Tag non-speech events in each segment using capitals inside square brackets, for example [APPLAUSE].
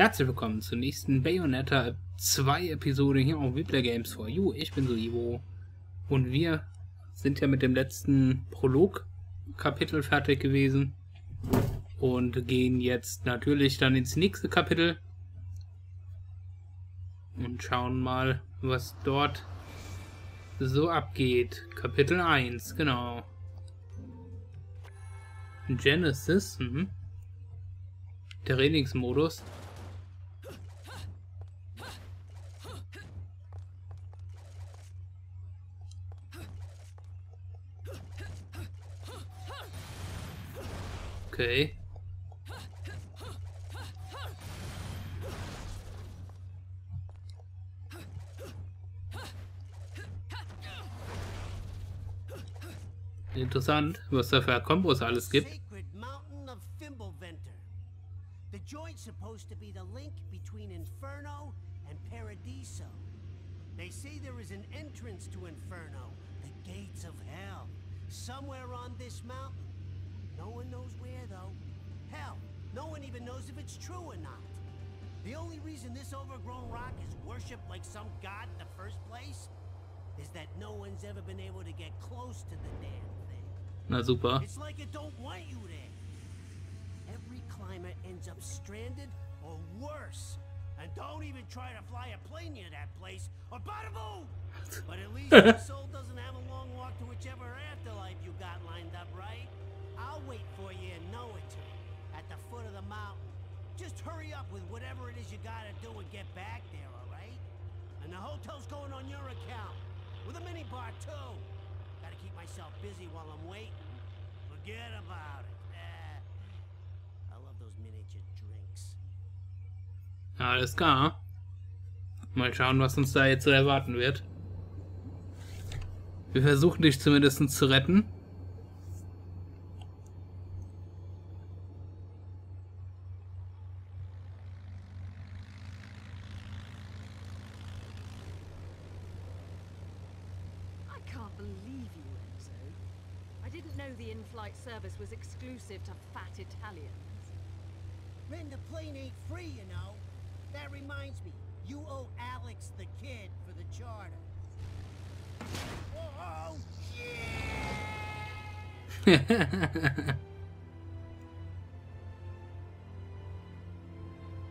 Herzlich willkommen zur nächsten Bayonetta 2 Episode hier auf Wibler Games for You. Ich bin so Ivo und wir sind ja mit dem letzten Prolog-Kapitel fertig gewesen und gehen jetzt natürlich dann ins nächste Kapitel und schauen mal, was dort so abgeht. Kapitel 1, genau. Genesis, mhm. Trainingsmodus. Okay. Interessant, was da für Kombos alles gibt. The joint's supposed to be the link between Inferno and Paradiso. They say there is an entrance to Inferno, the gates of hell, somewhere on this mountain. No one knows where, though. Hell, no one even knows if it's true or not. The only reason this overgrown rock is worshipped like some god in the first place is that no one's ever been able to get close to the damn thing. Na super. It's like it don't want you there. Every climber ends up stranded or worse. And don't even try to fly a plane near that place or bada boom! [LAUGHS] But at least your soul doesn't have a whatever it is you gotta do and get back there, alright? And the hotel's going on your account. With a minibar, too. Gotta keep myself busy while I'm waiting. Forget about it. Eh. I love those miniature drinks. Alles klar. Mal schauen, was uns da jetzt so erwarten wird. Wir versuchen dich zumindest zu retten. Service was exclusive to fat Italians. Renting the plane ain't free, you know. That reminds me, you owe Alex the kid for the charter. Oh, [LAUGHS] shit!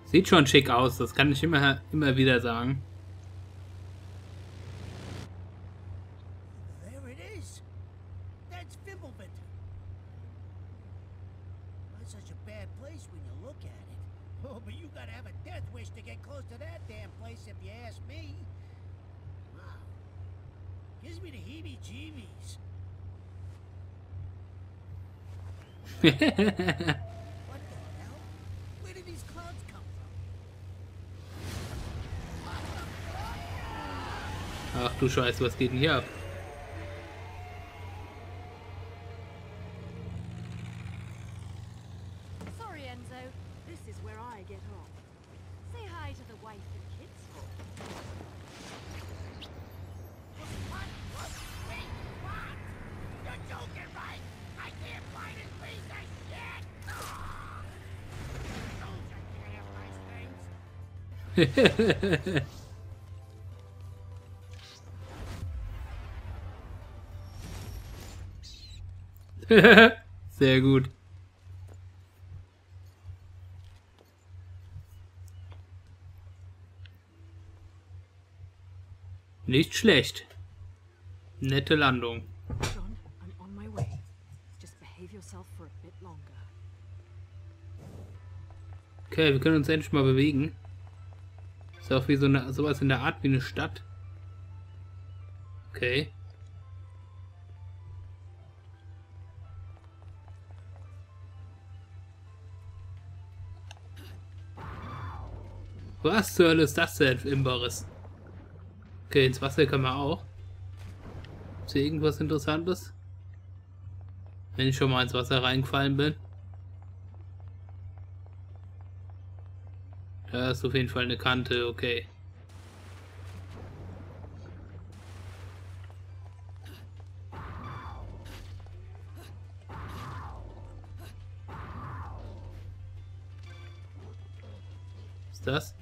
Sieht schon schick aus, das kann ich immer, immer wieder sagen. Ach du Scheiße, was geht denn hier ab? Sehr gut. Nicht schlecht. Nette Landung. Okay, wir können uns endlich mal bewegen. Ist auch wie so eine, sowas in der Art wie eine Stadt. Okay. Was zur Hölle ist das denn, Imbaris? Okay, ins Wasser kann man auch. Ist hier irgendwas Interessantes? Wenn ich schon mal ins Wasser reingefallen bin. Da ist auf jeden Fall eine Kante, okay. ist das?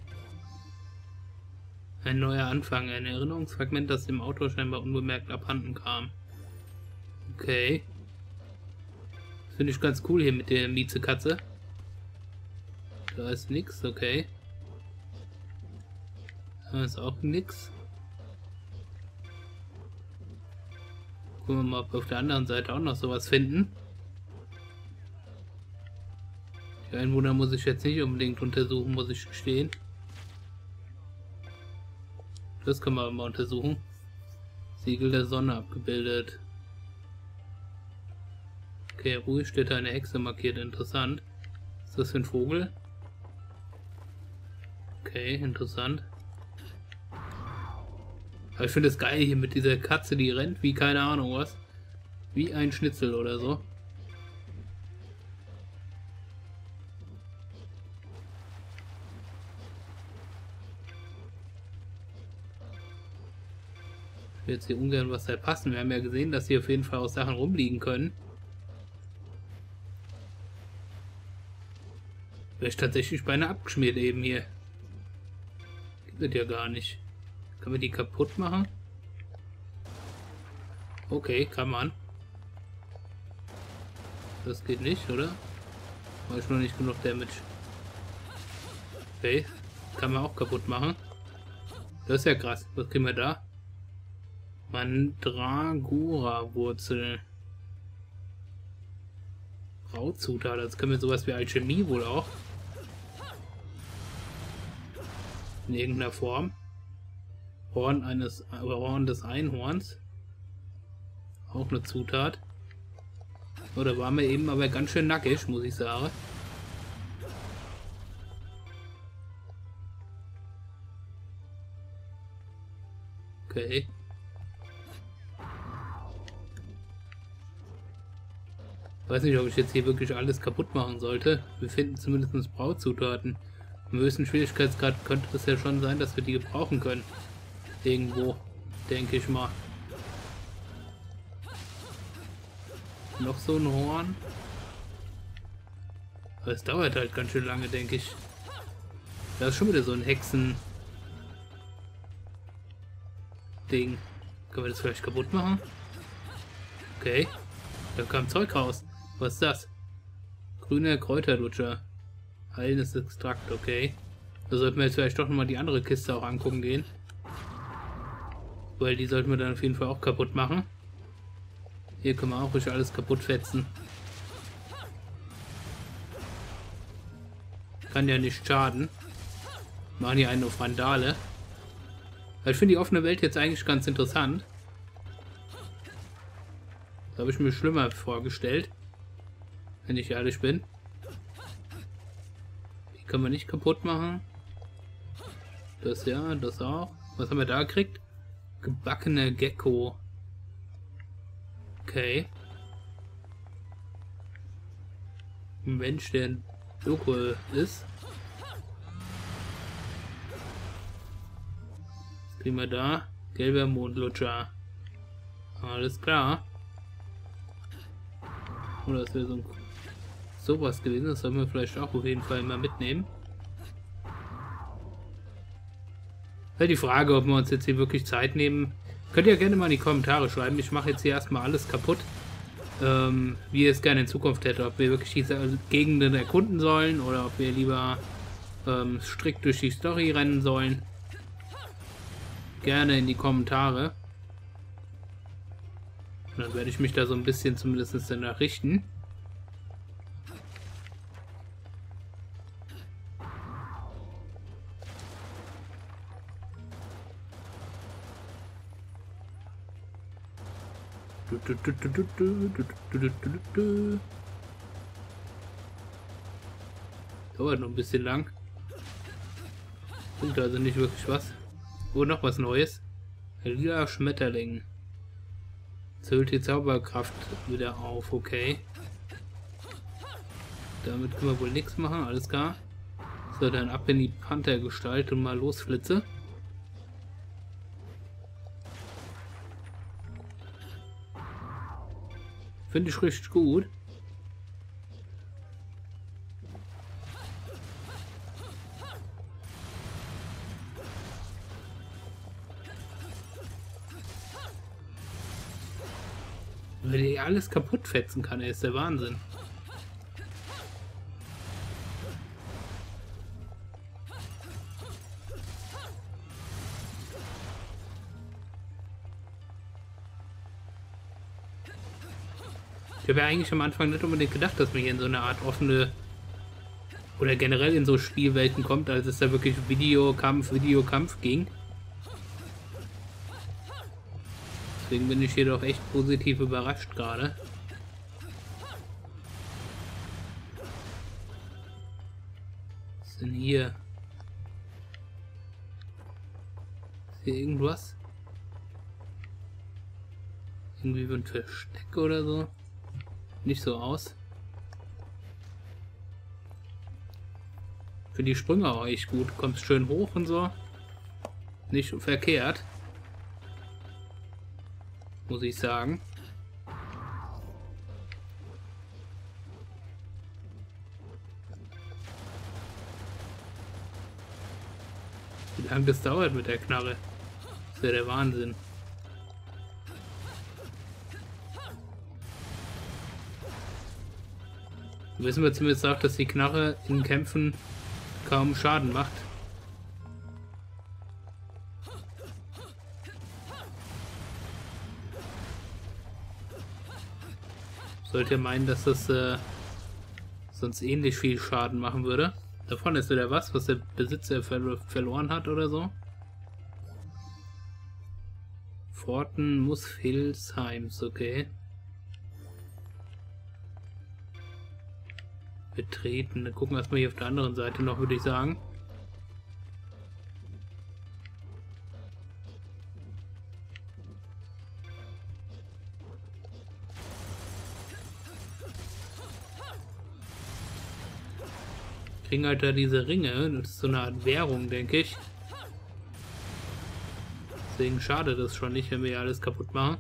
Ein neuer Anfang, ein Erinnerungsfragment, das dem Autor scheinbar unbemerkt abhanden kam. Okay. Finde ich ganz cool hier mit der Miezekatze. Da ist nix, okay. Da ist auch nix. Gucken wir mal, ob wir auf der anderen Seite auch noch sowas finden. Die Einwohner muss ich jetzt nicht unbedingt untersuchen, muss ich gestehen. Das können wir mal untersuchen. Siegel der Sonne abgebildet. Okay, ruhig steht da eine Hexe markiert. Interessant. Ist das für ein Vogel? Okay, interessant. Aber ich finde es geil hier mit dieser Katze, die rennt wie keine Ahnung was. Wie ein Schnitzel oder so. Ich will jetzt hier ungern was verpassen. Wir haben ja gesehen, dass hier auf jeden Fall auch Sachen rumliegen können. Wäre ich tatsächlich beinahe abgeschmiert eben hier. Gibt es ja gar nicht. Können wir die kaputt machen? Okay, kann man. Das geht nicht, oder? War ich noch nicht genug Damage. Okay, kann man auch kaputt machen. Das ist ja krass. Was kriegen wir da? Mandragora-Wurzel. Brauzutat. Das können wir sowas wie Alchemie wohl auch. In irgendeiner Form. Horn eines Horn des Einhorns. Auch eine Zutat. Oder oh, waren wir eben aber ganz schön nackig, muss ich sagen. Okay. Weiß nicht, ob ich jetzt hier wirklich alles kaputt machen sollte. Wir finden zumindest Brauzutaten. Im höchsten Schwierigkeitsgrad könnte es ja schon sein, dass wir die gebrauchen können. Irgendwo, denke ich mal. Noch so ein Horn. Aber es dauert halt ganz schön lange, denke ich. Da ist schon wieder so ein Hexen... Ding. Können wir das vielleicht kaputt machen? Okay. Da kam Zeug raus. Was ist das? Grüner Kräuterlutscher. Heilendes Extrakt, okay. Da sollten wir jetzt vielleicht doch nochmal die andere Kiste auch angucken gehen. Weil die sollten wir dann auf jeden Fall auch kaputt machen. Hier können wir auch ruhig alles kaputt fetzen. Kann ja nicht schaden. Machen hier einen auf Randale. ich finde die offene Welt jetzt eigentlich ganz interessant. Das habe ich mir schlimmer vorgestellt wenn ich ehrlich bin. Die können wir nicht kaputt machen. Das ja, das auch. Was haben wir da gekriegt? Gebackene Gecko. Okay. Ein Mensch, der ein Doku ist. Was kriegen wir da? Gelber Mondlutscher. Alles klar. Oder ist wäre so ein sowas gewesen. Das sollten wir vielleicht auch auf jeden Fall mal mitnehmen. Halt die Frage, ob wir uns jetzt hier wirklich Zeit nehmen. Könnt ihr ja gerne mal in die Kommentare schreiben. Ich mache jetzt hier erstmal alles kaputt. Ähm, wie ihr es gerne in Zukunft hättet. Ob wir wirklich diese Gegenden erkunden sollen oder ob wir lieber ähm, strikt durch die Story rennen sollen. Gerne in die Kommentare. Und dann werde ich mich da so ein bisschen zumindest danach richten. Dauert noch ein bisschen lang. Bringt also nicht wirklich was. Oh, noch was Neues. Lila Schmetterling. Zählt die Zauberkraft wieder auf, okay. Damit können wir wohl nichts machen, alles klar. So, dann ab in die Panthergestalt und mal losflitze. Finde ich richtig gut. Wenn der alles kaputt fetzen kann, ist der Wahnsinn. Ich habe ja eigentlich am Anfang nicht unbedingt gedacht, dass man hier in so eine Art offene oder generell in so Spielwelten kommt, als es da wirklich Videokampf, Videokampf ging. Deswegen bin ich hier doch echt positiv überrascht gerade. Was ist denn hier? Ist hier irgendwas? Irgendwie ein Versteck oder so? Nicht so aus. Für die Sprünge auch echt gut. Kommst schön hoch und so. Nicht verkehrt. Muss ich sagen. Wie lange das dauert mit der Knarre. Das ja der Wahnsinn. Wissen wir zumindest auch, dass die Knarre in Kämpfen kaum Schaden macht. Sollte meinen, dass das äh, sonst ähnlich viel Schaden machen würde. Davon ist wieder was, was der Besitzer ver verloren hat oder so. Forten muss Hilsheims, okay. Betreten. Dann gucken wir erstmal hier auf der anderen Seite noch, würde ich sagen. Kriegen halt da diese Ringe. Das ist so eine Art Währung, denke ich. Deswegen schade das schon nicht, wenn wir hier alles kaputt machen.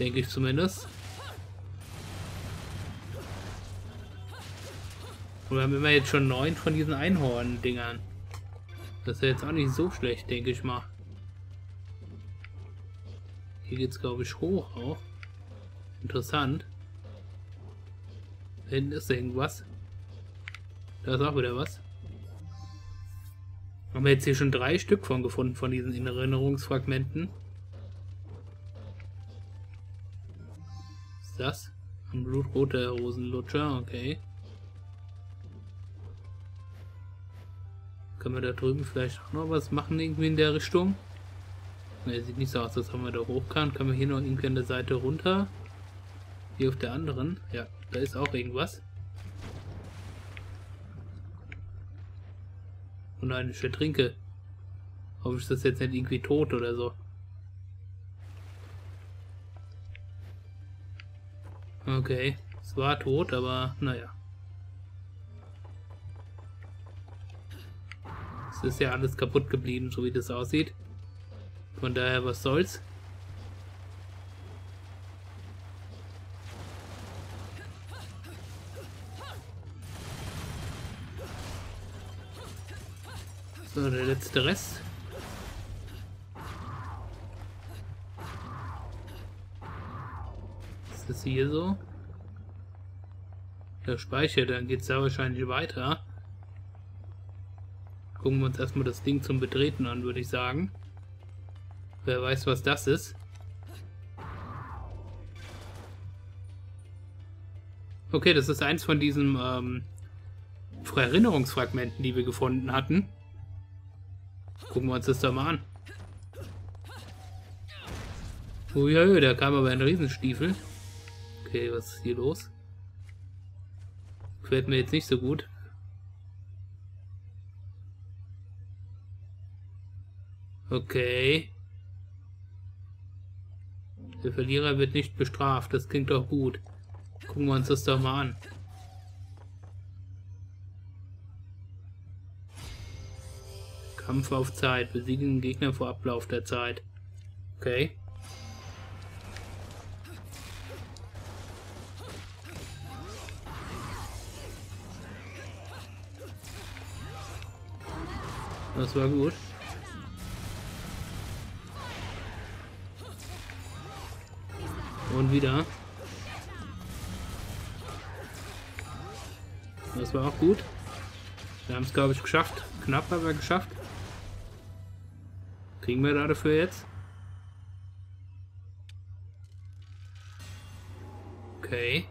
Denke ich zumindest. Und wir haben immer jetzt schon neun von diesen Einhorn-Dingern. Das ist ja jetzt auch nicht so schlecht, denke ich mal. Hier geht es, glaube ich, hoch auch. Interessant. Da hinten ist irgendwas. Da ist auch wieder was. Haben wir jetzt hier schon drei Stück von gefunden, von diesen Erinnerungsfragmenten. Was ist das? Ein blutroter Rosenlutscher, okay. Können wir da drüben vielleicht auch noch was machen, irgendwie in der Richtung? Ne, sieht nicht so aus, als ob wir da hoch kann. Können wir hier noch irgendwie an der Seite runter? Hier auf der anderen? Ja, da ist auch irgendwas. Oh nein, ich vertrinke. Hoffe ich, das jetzt nicht irgendwie tot oder so. Okay, es war tot, aber naja. Ist ja alles kaputt geblieben, so wie das aussieht. Von daher, was soll's. So, der letzte Rest. Ist hier so? Der Speicher, dann geht's da wahrscheinlich weiter. Gucken wir uns erstmal das Ding zum Betreten an, würde ich sagen. Wer weiß, was das ist. Okay, das ist eins von diesen ähm, Erinnerungsfragmenten, die wir gefunden hatten. Gucken wir uns das da mal an. Uiuiui, da kam aber ein Riesenstiefel. Okay, was ist hier los? Gefällt mir jetzt nicht so gut. Okay. Der Verlierer wird nicht bestraft. Das klingt doch gut. Gucken wir uns das doch mal an. Kampf auf Zeit. Besiegen den Gegner vor Ablauf der Zeit. Okay. Das war gut. Schon wieder. Das war auch gut. Wir haben es, glaube ich, geschafft. Knapp aber geschafft. Kriegen wir da dafür jetzt? Okay.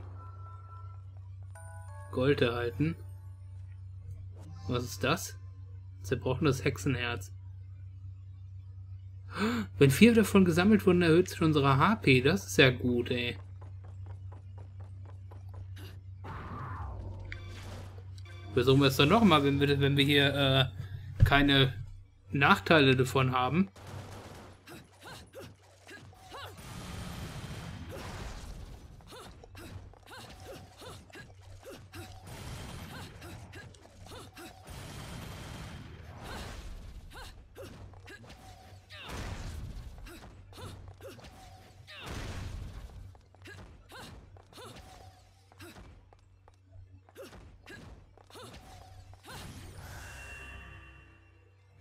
Gold erhalten. Was ist das? Zerbrochenes Hexenherz. Wenn vier davon gesammelt wurden, erhöht sich unsere HP. Das ist ja gut, ey. Versuchen wir es dann nochmal, wenn wir, wenn wir hier äh, keine Nachteile davon haben.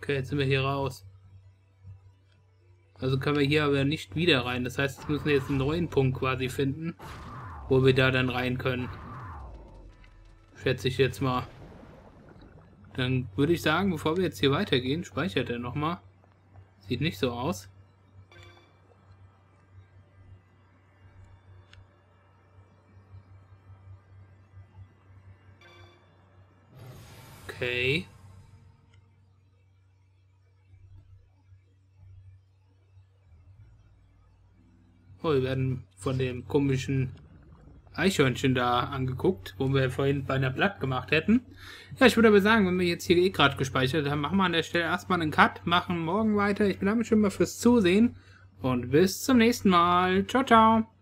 Okay, jetzt sind wir hier raus. Also können wir hier aber nicht wieder rein. Das heißt, wir müssen jetzt einen neuen Punkt quasi finden, wo wir da dann rein können. Schätze ich jetzt mal. Dann würde ich sagen, bevor wir jetzt hier weitergehen, speichert er nochmal. Sieht nicht so aus. Okay. Oh, wir werden von dem komischen Eichhörnchen da angeguckt, wo wir vorhin bei einer Blatt gemacht hätten. Ja, ich würde aber sagen, wenn wir jetzt hier eh gerade gespeichert haben, machen wir an der Stelle erstmal einen Cut, machen morgen weiter. Ich bedanke mich schon mal fürs Zusehen und bis zum nächsten Mal. Ciao, ciao.